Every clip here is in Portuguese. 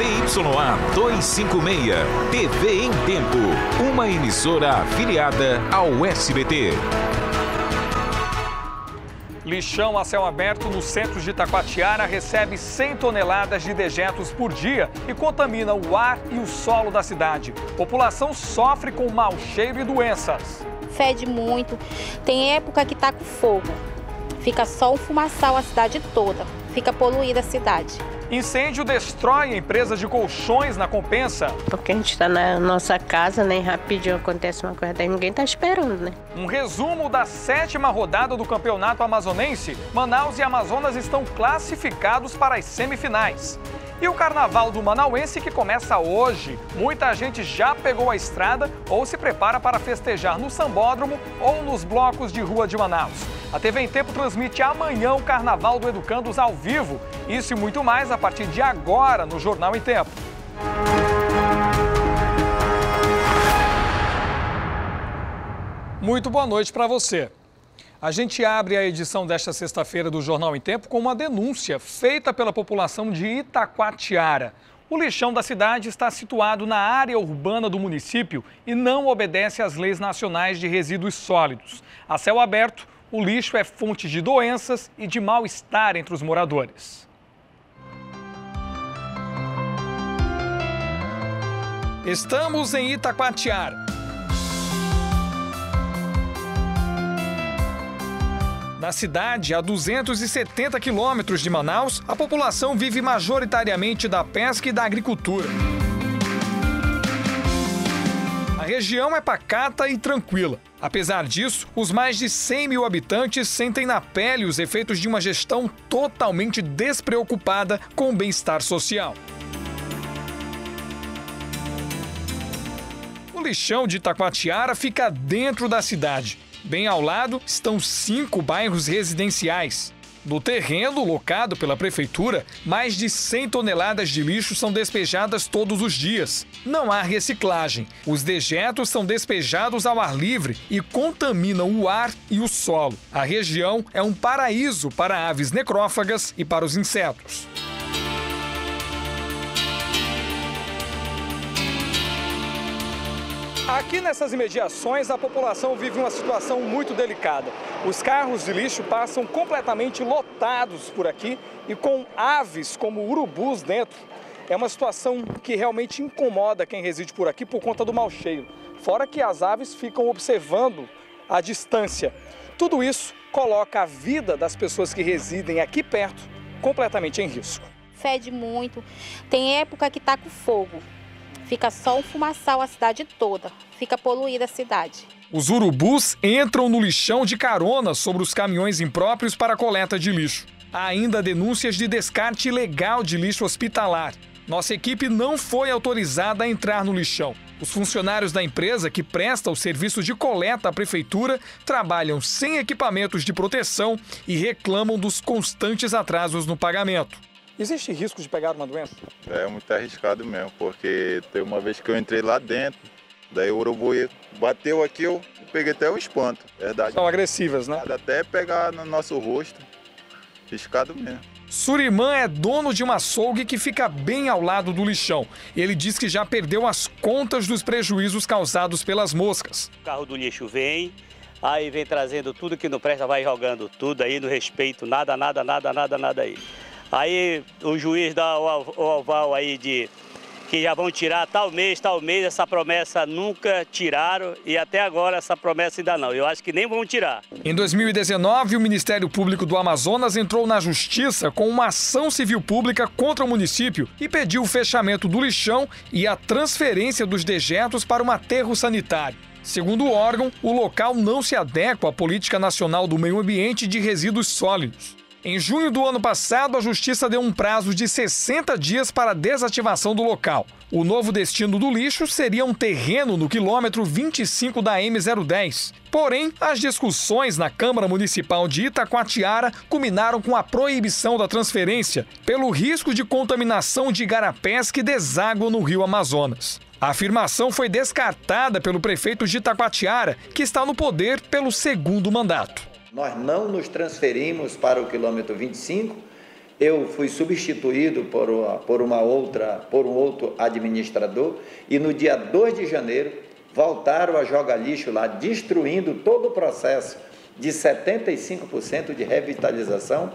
ZYA 256, TV em Tempo, uma emissora afiliada ao SBT. Lixão a céu aberto no centro de Itacoatiara recebe 100 toneladas de dejetos por dia e contamina o ar e o solo da cidade. População sofre com mau cheiro e doenças. Fede muito. Tem época que tá com fogo. Fica só um fumaçal a cidade toda. Fica poluída a cidade. Incêndio destrói empresas de colchões na compensa. Porque a gente está na nossa casa, nem né? rapidinho acontece uma coisa dessa, ninguém está esperando, né? Um resumo da sétima rodada do campeonato amazonense. Manaus e Amazonas estão classificados para as semifinais. E o Carnaval do Manauense que começa hoje. Muita gente já pegou a estrada ou se prepara para festejar no Sambódromo ou nos blocos de rua de Manaus. A TV em Tempo transmite amanhã o Carnaval do Educandos ao vivo. Isso e muito mais a partir de agora no Jornal em Tempo. Muito boa noite para você. A gente abre a edição desta sexta-feira do Jornal em Tempo com uma denúncia feita pela população de Itacoatiara. O lixão da cidade está situado na área urbana do município e não obedece às leis nacionais de resíduos sólidos. A céu aberto, o lixo é fonte de doenças e de mal-estar entre os moradores. Estamos em Itacoatiara. Na cidade, a 270 quilômetros de Manaus, a população vive majoritariamente da pesca e da agricultura. A região é pacata e tranquila. Apesar disso, os mais de 100 mil habitantes sentem na pele os efeitos de uma gestão totalmente despreocupada com o bem-estar social. O lixão de Itacoatiara fica dentro da cidade Bem ao lado estão cinco bairros residenciais. No terreno locado pela prefeitura, mais de 100 toneladas de lixo são despejadas todos os dias. Não há reciclagem. Os dejetos são despejados ao ar livre e contaminam o ar e o solo. A região é um paraíso para aves necrófagas e para os insetos. Aqui nessas imediações, a população vive uma situação muito delicada. Os carros de lixo passam completamente lotados por aqui e com aves como urubus dentro. É uma situação que realmente incomoda quem reside por aqui por conta do mau cheiro. Fora que as aves ficam observando a distância. Tudo isso coloca a vida das pessoas que residem aqui perto completamente em risco. Fede muito. Tem época que está com fogo. Fica só um fumaçal a cidade toda. Fica poluída a cidade. Os urubus entram no lixão de carona sobre os caminhões impróprios para coleta de lixo. Há ainda denúncias de descarte ilegal de lixo hospitalar. Nossa equipe não foi autorizada a entrar no lixão. Os funcionários da empresa que presta o serviço de coleta à prefeitura trabalham sem equipamentos de proteção e reclamam dos constantes atrasos no pagamento. Existe risco de pegar uma doença? É muito arriscado mesmo, porque tem uma vez que eu entrei lá dentro, daí o urubu bateu aqui, eu peguei até um espanto, verdade. São agressivas, né? Pode até pegar no nosso rosto, arriscado mesmo. Surimã é dono de uma açougue que fica bem ao lado do lixão. Ele diz que já perdeu as contas dos prejuízos causados pelas moscas. O carro do lixo vem, aí vem trazendo tudo que não presta, vai jogando tudo aí no respeito, nada, nada, nada, nada, nada aí. Aí o juiz dá o aval aí de que já vão tirar tal mês, tal mês, essa promessa nunca tiraram e até agora essa promessa ainda não. Eu acho que nem vão tirar. Em 2019, o Ministério Público do Amazonas entrou na justiça com uma ação civil pública contra o município e pediu o fechamento do lixão e a transferência dos dejetos para um aterro sanitário. Segundo o órgão, o local não se adequa à política nacional do meio ambiente de resíduos sólidos. Em junho do ano passado, a Justiça deu um prazo de 60 dias para a desativação do local. O novo destino do lixo seria um terreno no quilômetro 25 da M010. Porém, as discussões na Câmara Municipal de Itacoatiara culminaram com a proibição da transferência, pelo risco de contaminação de igarapés que deságuam no rio Amazonas. A afirmação foi descartada pelo prefeito de Itacoatiara, que está no poder pelo segundo mandato. Nós não nos transferimos para o quilômetro 25 eu fui substituído por uma, por uma outra, por um outro administrador e no dia 2 de janeiro voltaram a jogar lixo lá, destruindo todo o processo de 75% de revitalização.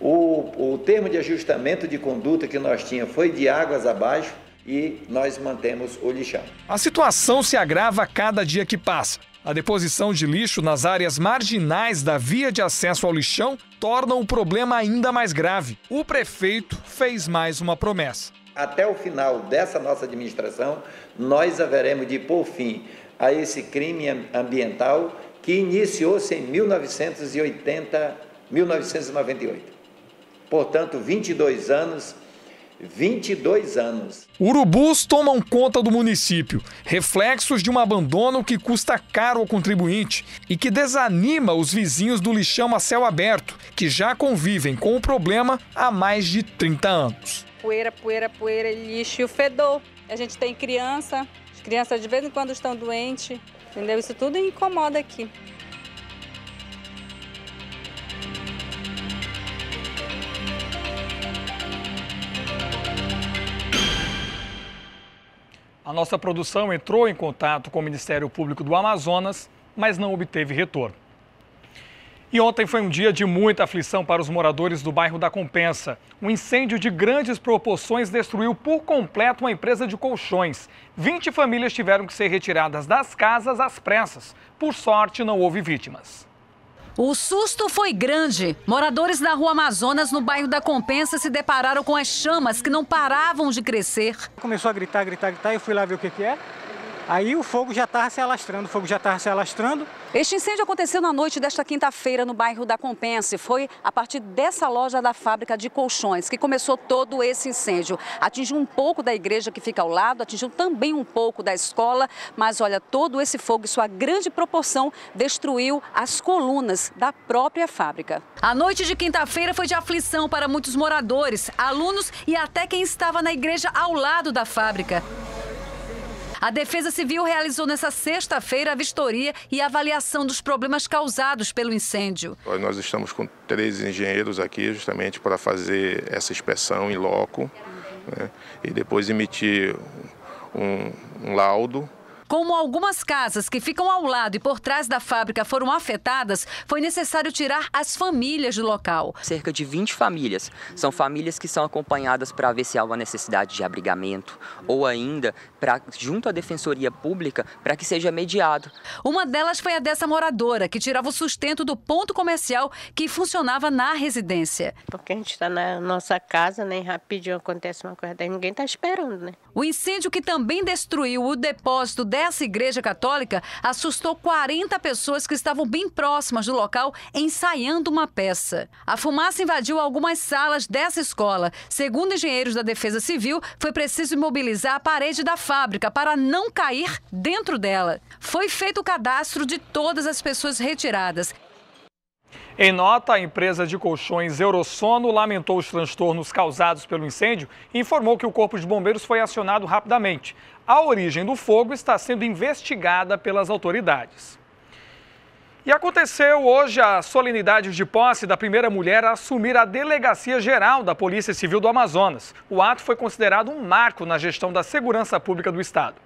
O, o termo de ajustamento de conduta que nós tínhamos foi de águas abaixo e nós mantemos o lixão. A situação se agrava a cada dia que passa. A deposição de lixo nas áreas marginais da via de acesso ao lixão torna o problema ainda mais grave. O prefeito fez mais uma promessa. Até o final dessa nossa administração, nós haveremos de pôr fim a esse crime ambiental que iniciou-se em 1980, 1998. Portanto, 22 anos 22 anos. Urubus tomam conta do município, reflexos de um abandono que custa caro ao contribuinte e que desanima os vizinhos do lixão a céu aberto, que já convivem com o problema há mais de 30 anos. Poeira, poeira, poeira, lixo e o fedor. A gente tem criança, as crianças de vez em quando estão doentes, entendeu? Isso tudo incomoda aqui. A nossa produção entrou em contato com o Ministério Público do Amazonas, mas não obteve retorno. E ontem foi um dia de muita aflição para os moradores do bairro da Compensa. Um incêndio de grandes proporções destruiu por completo uma empresa de colchões. 20 famílias tiveram que ser retiradas das casas às pressas. Por sorte, não houve vítimas. O susto foi grande. Moradores da rua Amazonas, no bairro da Compensa, se depararam com as chamas que não paravam de crescer. Começou a gritar, gritar, gritar. Eu fui lá ver o que, que é. Aí o fogo já estava se alastrando, o fogo já estava se alastrando. Este incêndio aconteceu na noite desta quinta-feira no bairro da Compense. Foi a partir dessa loja da fábrica de colchões que começou todo esse incêndio. Atingiu um pouco da igreja que fica ao lado, atingiu também um pouco da escola, mas olha, todo esse fogo, em sua grande proporção, destruiu as colunas da própria fábrica. A noite de quinta-feira foi de aflição para muitos moradores, alunos e até quem estava na igreja ao lado da fábrica. A Defesa Civil realizou nesta sexta-feira a vistoria e avaliação dos problemas causados pelo incêndio. Nós estamos com três engenheiros aqui justamente para fazer essa inspeção em loco né, e depois emitir um, um laudo como algumas casas que ficam ao lado e por trás da fábrica foram afetadas, foi necessário tirar as famílias do local. Cerca de 20 famílias. São famílias que são acompanhadas para ver se há uma necessidade de abrigamento ou ainda para junto à Defensoria Pública para que seja mediado. Uma delas foi a dessa moradora que tirava o sustento do ponto comercial que funcionava na residência. Porque a gente está na nossa casa, nem né, rapidinho acontece uma coisa, ninguém está esperando, né? O incêndio que também destruiu o depósito dessa igreja católica assustou 40 pessoas que estavam bem próximas do local ensaiando uma peça. A fumaça invadiu algumas salas dessa escola. Segundo engenheiros da Defesa Civil, foi preciso imobilizar a parede da fábrica para não cair dentro dela. Foi feito o cadastro de todas as pessoas retiradas. Em nota, a empresa de colchões Eurosono lamentou os transtornos causados pelo incêndio e informou que o Corpo de Bombeiros foi acionado rapidamente. A origem do fogo está sendo investigada pelas autoridades. E aconteceu hoje a solenidade de posse da primeira mulher a assumir a Delegacia Geral da Polícia Civil do Amazonas. O ato foi considerado um marco na gestão da segurança pública do Estado.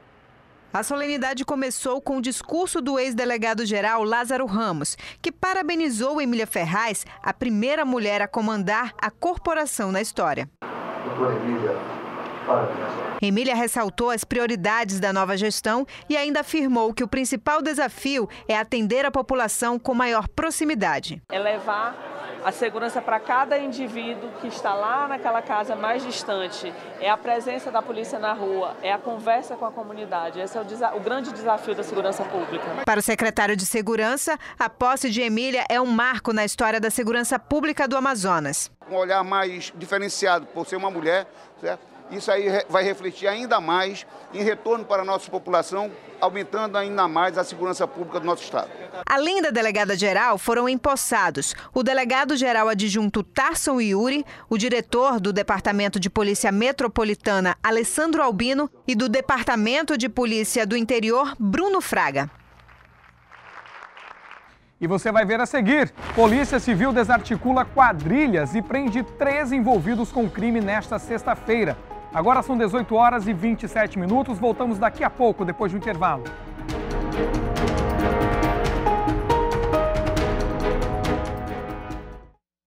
A solenidade começou com o discurso do ex-delegado-geral Lázaro Ramos, que parabenizou Emília Ferraz, a primeira mulher a comandar a corporação na história. Emília. Emília ressaltou as prioridades da nova gestão e ainda afirmou que o principal desafio é atender a população com maior proximidade. É levar a segurança para cada indivíduo que está lá naquela casa mais distante, é a presença da polícia na rua, é a conversa com a comunidade. Esse é o, o, grande desafio da segurança pública. Para o secretário de Segurança, a posse de Emília é um marco na história da segurança pública do Amazonas. Um olhar mais diferenciado por ser uma mulher, certo? Isso aí vai refletir ainda mais em retorno para a nossa população, aumentando ainda mais a segurança pública do nosso Estado. Além da delegada-geral, foram empossados o delegado-geral adjunto Tarson Yuri, o diretor do Departamento de Polícia Metropolitana, Alessandro Albino, e do Departamento de Polícia do Interior, Bruno Fraga. E você vai ver a seguir: Polícia Civil desarticula quadrilhas e prende três envolvidos com crime nesta sexta-feira. Agora são 18 horas e 27 minutos. Voltamos daqui a pouco, depois do intervalo.